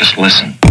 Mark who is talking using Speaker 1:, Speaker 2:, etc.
Speaker 1: Just listen.